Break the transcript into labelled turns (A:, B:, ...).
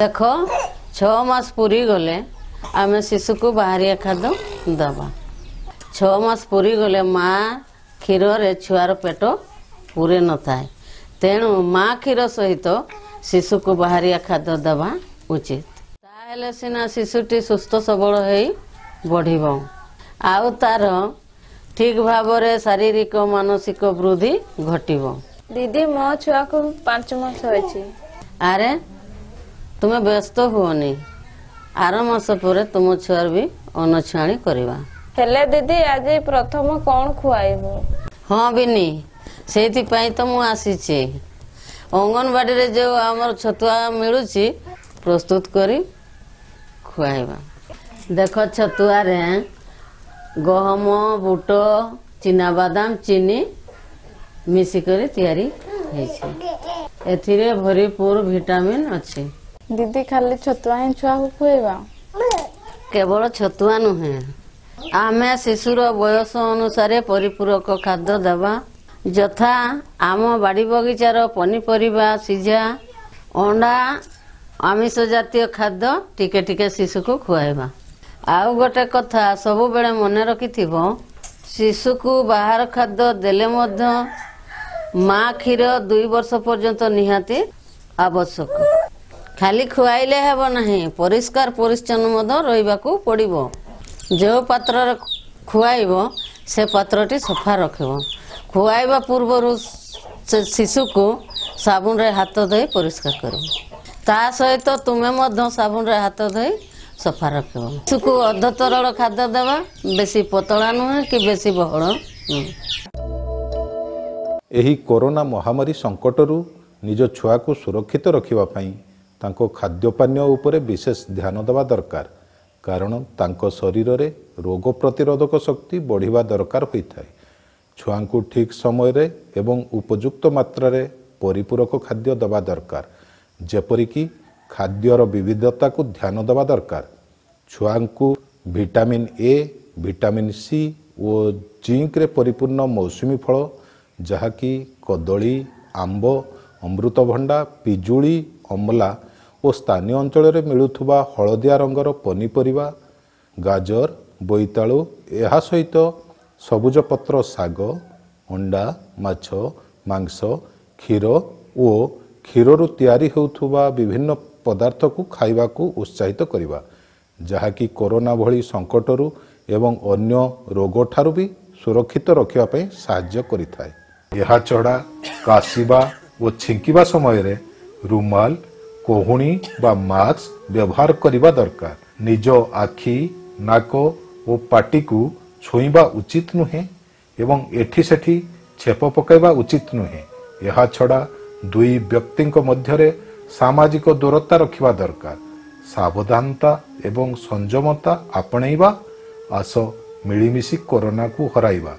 A: ଦେଖ ଛଅ ମାସ ପୁରୀ ଗଲେ ଆମେ ଶିଶୁକୁ ବାହାରିଆ ଖାଦ୍ୟ ଦେବା। ଛଅ ମାସ ପୁରୀ ଗଲେ ମା କ୍ଷୀରରେ ଛୁଆର ପେଟ ପୁରେ ନଥାଏ। ତେଣୁ ମା କ୍ଷୀର ସହିତ ଶିଶୁକୁ ବାହାରିଆ ଖାଦ୍ୟ ଦେବା ଉଚିତ। ତାହେଲେ ସିନା ଶିଶୁଟି ସୁସ୍ଥ ସବଳ ହେଇ ବଢ଼ିବ। ଆଉ ତାର ଠିକ ଭାବରେ ଶାରୀରିକ ମାନସିକ ବୃଦ୍ଧି ଘଟିବ।
B: ଦିଦି ମୋ ଛୁଆକୁ ପାଞ୍ଚ ମାସ ହୋଇଛି।
A: ଆରେ ତୁମେ ବ୍ୟସ୍ତ ହୁଅନି। ଆର ମାସ ପରେ ତୁମ ଛୁଆର ବି ଅନଛୁଆଣି କରିବା।
B: ହେଲେ ଦିଦି ଆଜି ପ୍ରଥମ କଣ ଖୁଆଇବୁ?
A: ହଁ ବିନି ସେଇଥିପାଇଁ ତ ମୁଁ ଆସିଛି। ଅଙ୍ଗନବାଡ଼ିରେ ଯେଉଁ ଆମର ଛତୁଆ ମିଳୁଛି ପ୍ରସ୍ତୁତ କରି ଖୁଆଇବା। ଦେଖ ଛତୁଆରେ ଗହମ ବୁଟ ଚିନାବାଦାମ ଚିନି ମିଶିକରି ତିଆରି ହେଇଛି। ଏଥିରେ ଭରିପୁର ଭିଟାମିନ୍ ଅଛି।
B: ଦିଦି ଖାଲି ଛତୁଆ ହିଁ ଛୁଆକୁ ଖୁଆଇବା।
A: କେବଳ ଛତୁଆ ନୁହେଁ ଆମେ ଶିଶୁର ବୟସ ଅନୁସାରେ ପରିପୂରକ ଖାଦ୍ୟ ଦେବା। ଯଥା ଆମ ବାଡ଼ି ବଗିଚାର ପନିପରିବା ସିଝା ଅଣ୍ଡା ଆମିଷ ଜାତୀୟ ଖାଦ୍ୟ ଟିକେ ଟିକେ ଶିଶୁକୁ ଖୁଆଇବା। ଆଉ ଗୋଟେ କଥା ସବୁବେଳେ ମନେ ରଖିଥିବ ଶିଶୁକୁ ବାହାର ଖାଦ୍ୟ ଦେଲେ ମଧ୍ୟ ମା କ୍ଷୀର ଦୁଇ ବର୍ଷ ପର୍ଯ୍ୟନ୍ତ ନିହାତି ଆବଶ୍ୟକ। ଖାଲି ଖୁଆଇଲେ ହେବ ନାହିଁ ପରିଷ୍କାର ପରିଚ୍ଛନ୍ନ ମଧ୍ୟ ରହିବାକୁ ପଡ଼ିବ। ଯେଉଁ ପାତ୍ରରେ ଖୁଆଇବ ସେ ପାତ୍ରଟି ସଫା ରଖିବ। ଖୁଆଇବା ପୂର୍ବରୁ ସେ ଶିଶୁକୁ ସାବୁନରେ ହାତ ଧୋଇ ପରିଷ୍କାର କରିବ। ତା ସହିତ ତୁମେ ମଧ୍ୟ ସାବୁନରେ ହାତ ଧୋଇ ସଫା ରଖିବ। ଶିଶୁକୁ ଅଧ ତରଳ ଖାଦ୍ୟ ଦେବା ବେଶୀ ପତଳା ନୁହେଁ କି ବେଶୀ ବହଳ
C: ଏହି କରୋନା ମହାମାରୀ ସଙ୍କଟରୁ ନିଜ ଛୁଆକୁ ସୁରକ୍ଷିତ ରଖିବା ପାଇଁ ତାଙ୍କ ଖାଦ୍ୟପାନୀୟ ଉପରେ ବିଶେଷ ଧ୍ୟାନ ଦେବା ଦରକାର କାରଣ ତାଙ୍କ ଶରୀରରେ ରୋଗ ପ୍ରତିରୋଧକ ଶକ୍ତି ବଢ଼ିବା ଦରକାର ହୋଇଥାଏ। ଛୁଆଙ୍କୁ ଠିକ୍ ସମୟରେ ଏବଂ ଉପଯୁକ୍ତ ମାତ୍ରାରେ ପରିପୂରକ ଖାଦ୍ୟ ଦେବା ଦରକାର ଯେପରିକି ଖାଦ୍ୟର ବିବିଧତାକୁ ଧ୍ୟାନ ଦେବା ଦରକାର। ଛୁଆଙ୍କୁ ଭିଟାମିନ୍ ଏ ଭିଟାମିନ୍ ସି ଓ ଜିଙ୍କରେ ପରିପୂର୍ଣ୍ଣ ମୌସୁମୀ ଫଳ ଯାହାକି କଦଳୀ ଆମ୍ବ ଅମୃତଭଣ୍ଡା ପିଜୁଳି ଅମଲା ଓ ସ୍ଥାନୀୟ ଅଞ୍ଚଳରେ ମିଳୁଥିବା ହଳଦିଆ ରଙ୍ଗର ପନିପରିବା ଗାଜର ବୋଇତାଳୁ ଏହା ସହିତ ସବୁଜ ପତ୍ର ଶାଗ ଅଣ୍ଡା ମାଛ ମାଂସ କ୍ଷୀର ଓ କ୍ଷୀରରୁ ତିଆରି ହେଉଥିବା ବିଭିନ୍ନ ପଦାର୍ଥକୁ ଖାଇବାକୁ ଉତ୍ସାହିତ କରିବା ଯାହାକି କରୋନା ଭଳି ସଙ୍କଟରୁ ଏବଂ ଅନ୍ୟ ରୋଗଠାରୁ ବି ସୁରକ୍ଷିତ ରଖିବା ପାଇଁ ସାହାଯ୍ୟ କରିଥାଏ। ଏହା ଛଡ଼ା କାଶିବା ଓ ଛିଙ୍କିବା ସମୟରେ ରୁମାଲ କହୁଣୀ ବା ମାସ୍କ ବ୍ୟବହାର କରିବା ଦରକାର। ନିଜ ଆଖି ନାକ ଓ ପାଟିକୁ ଛୁଇଁବା ଉଚିତ ନୁହେଁ ଏବଂ ଏଠି ସେଠି ଛେପ ପକାଇବା ଉଚିତ ନୁହେଁ। ଏହା ଛଡ଼ା ଦୁଇ ବ୍ୟକ୍ତିଙ୍କ ମଧ୍ୟରେ ସାମାଜିକ ଦୂରତା ରଖିବା ଦରକାର। ସାବଧାନତା ଏବଂ ସଂଯମତା ଆପଣେଇବା ଆସ ମିଳିମିଶି କରୋନାକୁ ହରାଇବା।